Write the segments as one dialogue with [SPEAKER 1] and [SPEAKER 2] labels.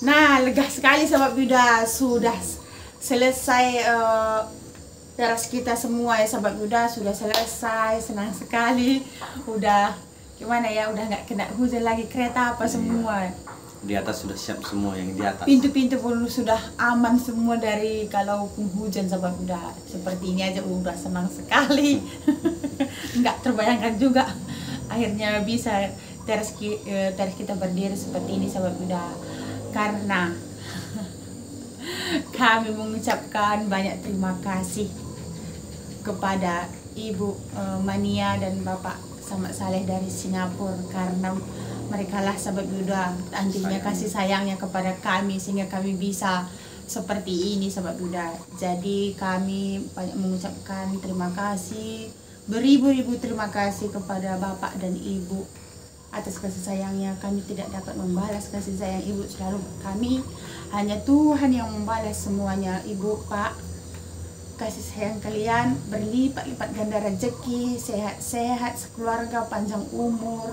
[SPEAKER 1] Nah, lega sekali sahabat Buddha sudah selesai uh, teras kita semua ya sahabat Buddha sudah selesai senang sekali. Udah gimana ya? Udah nggak kena hujan lagi kereta apa semua.
[SPEAKER 2] Di atas sudah siap semua yang di atas.
[SPEAKER 1] Pintu-pintu pun sudah aman semua dari kalau hujan sahabat Buddha seperti ini aja udah senang sekali. Nggak terbayangkan juga akhirnya bisa teras, eh, teras kita berdiri seperti ini sahabat Buddha karena kami mengucapkan banyak terima kasih kepada Ibu uh, Mania dan Bapak Samad Saleh dari Singapura karena mereka lah sahabat Buddha antinya kasih sayangnya kepada kami sehingga kami bisa seperti ini sahabat Buddha jadi kami banyak mengucapkan terima kasih beribu-ribu terima kasih kepada Bapak dan Ibu atas kasih sayangnya kami tidak dapat membalas kasih sayang ibu selalu kami. Hanya Tuhan yang membalas semuanya ibu pak. Kasih sayang kalian berlipat-lipat ganda rezeki sehat-sehat sekeluarga panjang umur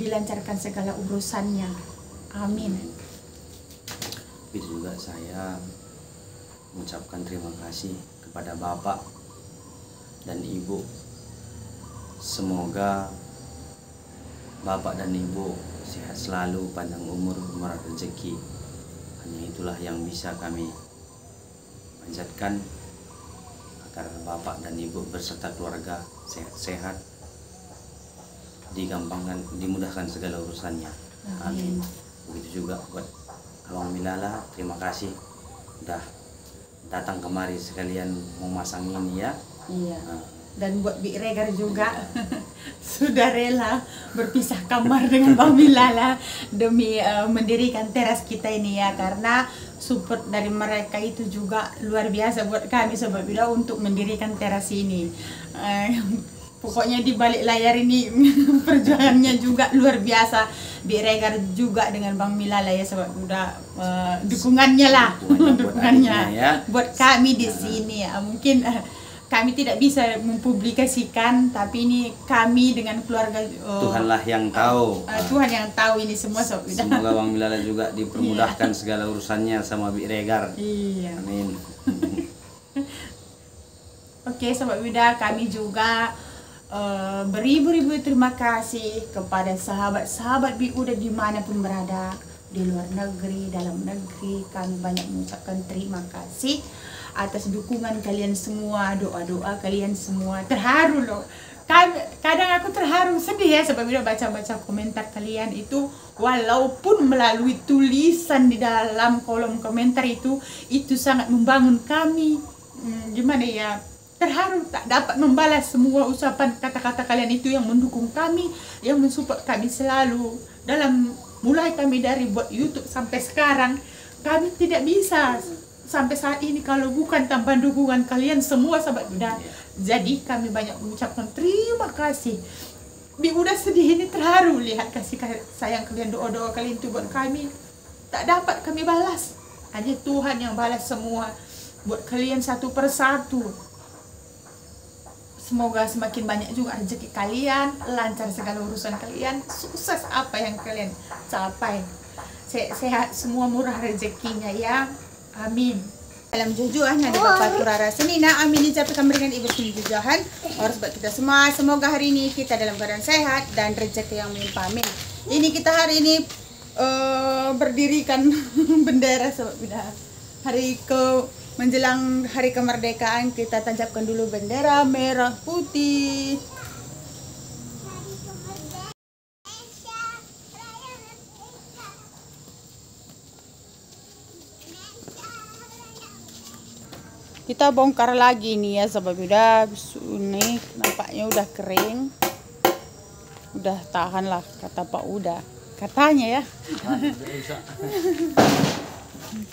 [SPEAKER 1] dilancarkan segala urusannya. Amin.
[SPEAKER 2] Tapi juga saya mengucapkan terima kasih kepada bapak dan ibu. Semoga Bapak dan Ibu sehat selalu, panjang umur, murah rezeki. Hanya itulah yang bisa kami panjatkan agar Bapak dan Ibu berserta keluarga sehat-sehat, digampangkan, dimudahkan segala urusannya. Amin. Begitu juga buat Abang Milala, terima kasih udah datang kemari sekalian mau masang ini ya.
[SPEAKER 1] Iya. Nah, dan buat Bik Regar juga. Sudah rela berpisah kamar dengan Bang Milala demi uh, mendirikan teras kita ini ya karena support dari mereka itu juga luar biasa buat kami Sobat Bila untuk mendirikan teras ini. Uh, pokoknya di balik layar ini perjuangannya juga luar biasa. Bik Regar juga dengan Bang Milala ya Sobat Buddha uh, dukungannya lah. Dukungannya, ya. buat kami di sini ya. Mungkin uh, kami tidak bisa mempublikasikan tapi ini kami dengan keluarga
[SPEAKER 2] uh, Tuhanlah yang tahu.
[SPEAKER 1] uh, Tuhan yang tahu ini semua sob.
[SPEAKER 2] Semoga Bang Milala juga dipermudahkan yeah. segala urusannya sama Bi Regar.
[SPEAKER 1] Iya.
[SPEAKER 2] Amin.
[SPEAKER 1] Oke Sobat Wida kami juga uh, beribu-ribu terima kasih kepada sahabat-sahabat Bi Uda di mana pun berada di luar negeri, dalam negeri. Kami banyak mengucapkan terima kasih atas dukungan kalian semua, doa-doa kalian semua. Terharu loh. Kadang aku terharu, sedih ya sebab bila baca-baca komentar kalian itu walaupun melalui tulisan di dalam kolom komentar itu itu sangat membangun kami. Hmm, gimana ya? Terharu tak dapat membalas semua ucapan kata-kata kalian itu yang mendukung kami, yang mensupport kami selalu dalam mulai kami dari buat YouTube sampai sekarang kami tidak bisa sampai saat ini kalau bukan tanpa dukungan kalian semua sahabat Buddha. Jadi kami banyak mengucapkan terima kasih. Bi udah sedih ini terharu lihat kasih sayang kalian doa-doa kalian itu buat kami. Tak dapat kami balas. Hanya Tuhan yang balas semua buat kalian satu persatu. Semoga semakin banyak juga rezeki kalian, lancar segala urusan kalian, sukses apa yang kalian capai. Sehat semua murah rezekinya ya. Amin. Dalam jujuan yang Bapak Turara Senina, amin dicapai memberikan ibu sini jujuhan. Harus buat kita semua. Semoga hari ini kita dalam keadaan sehat dan rezeki yang melimpah. Amin. Ini kita hari ini uh, berdirikan bendera sobat Hari ke menjelang hari kemerdekaan kita tancapkan dulu bendera merah putih kita bongkar lagi nih ya sobat udah ini nampaknya udah kering. Udah tahan lah kata Pak Uda. Katanya ya.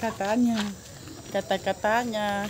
[SPEAKER 1] Katanya. Kata-katanya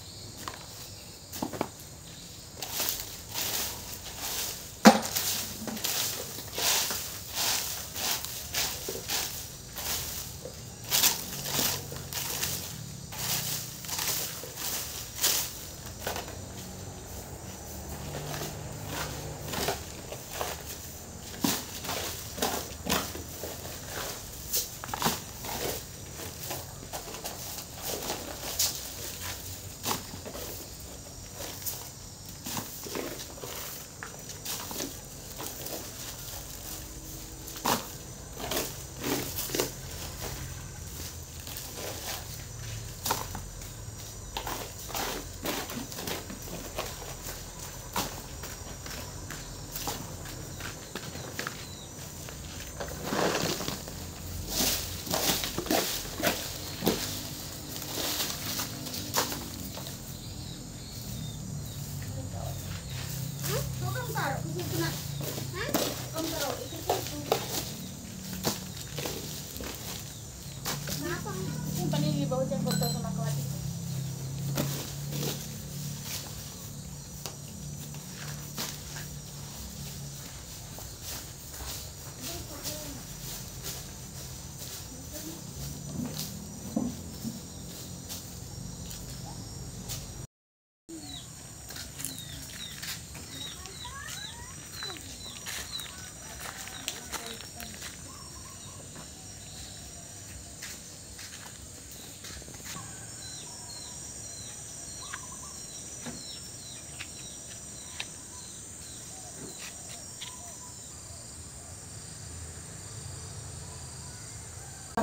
[SPEAKER 1] simpan ini di bawah jangan bocor sama kelas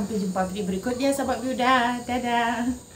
[SPEAKER 1] Sampai jumpa video berikutnya sahabat Biuda. Dadah.